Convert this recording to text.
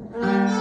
Mm-hmm.